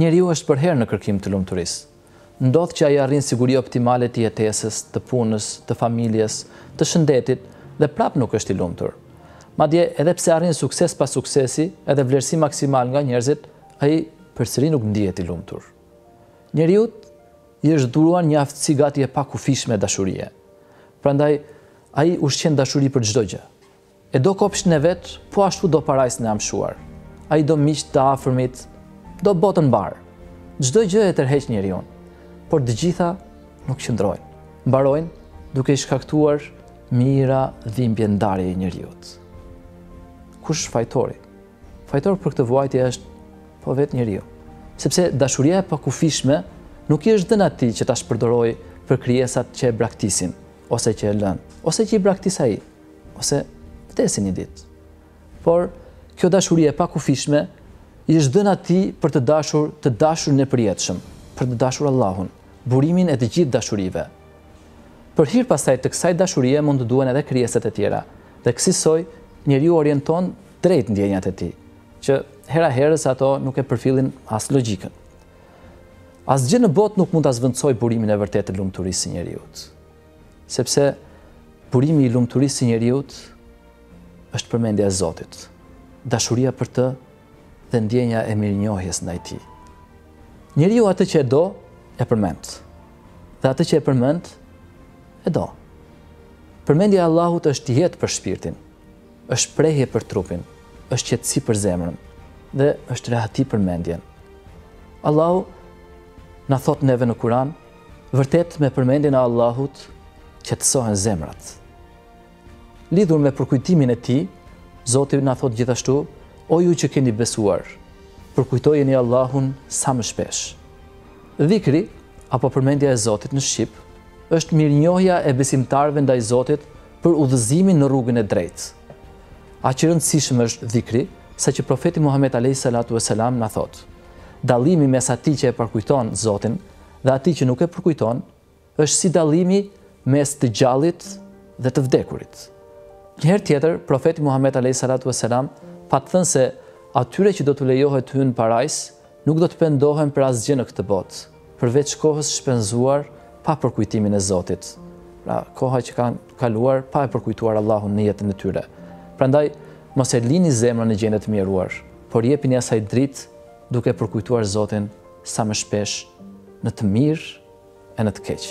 Njeriu është përherë në kërkim të lumturisë. Ndodh që ai arrin siguri optimale të jetesës, të punës, të familjes, të shëndetit dhe prapë nuk është i lumtur. Madje edhe pse arrin sukses pas suksesi, edhe vlerësim maksimal nga njerëzit, ai përsëri nuk ndihet i lumtur. Njeriu i është dhuruar një aftësi gati e pakufishme dashurie. Prandaj, ai ushqen dashuri për çdo gjë. E do kopshin e vet, po ashtu do parajsën e amshuar. Ai do miqtë, të afërmit, do botën mbarë. Çdo gjë e tërheq njeriun, por të gjitha nuk qëndrojnë. Mbarojnë duke i shkaktuar mijëra dhimbje ndarjeje njeriut. Kush fajtori? Fajtor për këtë vuajtje është po vetë njeriu. Sepse dashuria e pakufishme nuk i është dhënë atij që ta shpërdorojë për krijesat që e braktisin, ose që e lënë, ose që i braktis ai, ose vdesin një ditë. Por kjo dashuri e pakufishme i është dhënë atij për të dashur të dashurin e përjetshëm, për të dashur Allahun, burimin e të gjitha dashurive. Për hir pastaj të kësaj dashurie mund të duhen edhe krijesat e tjera. Dhe kësisoj njeriu orienton drejt ndjenjat e tij, që hera herës ato nuk e përfillin as logjikën. Asgjë në botë nuk mund ta zvendësojë burimin e vërtetë të lumturisë së njeriut. Sepse burimi i lumturisë së njeriut është përmendja e Zotit, dashuria për të dhe ndjenja e mirënjohjes ndaj tij. Njeriu atë që e do, e përmend. Dhe atë që e përmend, e do. Përmendja e Allahut është jetë për shpirtin. Është prehje për trupin, është qetësi për zemrën dhe është rehati për mendjen. Allahu na thotë neve në Kur'an, vërtet me përmendjen e Allahut qetësohen zemrat. Lidhur me përkujtimin e Tij, Zoti na thotë gjithashtu, o ju që keni besuar, përkujtojeni Allahun sa më shpesh. Dhikri apo përmendja e Zotit në shqip është mirënjohja e besimtarëve ndaj Zotit për udhëzimin në rrugën e drejtë. Aq i rëndësishëm është dhikri, sa që profeti Muhammed alejhi salatu ve selam na thotë: Dallimi mes atij që e përkujton Zotin dhe atij që nuk e përkujton është si dallimi mes të gjallit dhe të vdekurit. Një herë tjetër, profeti Muhammed alejhi salatu ve selam pat thënë se atyre që do t'u lejohet të hyjnë në parajsë Nuk do të pendohen për asgjë në këtë botë, përveç kohës shpenzuar pa përkujtimin e Zotit. Pra, koha që kanë kaluar pa e përkujtuar Allahun në jetën e tyre. Prandaj, mos e lini zemrën në gjendje të mjeruar, por jepini asaj dritë duke përkujtuar Zotin sa më shpesh në të mirë e në të keq.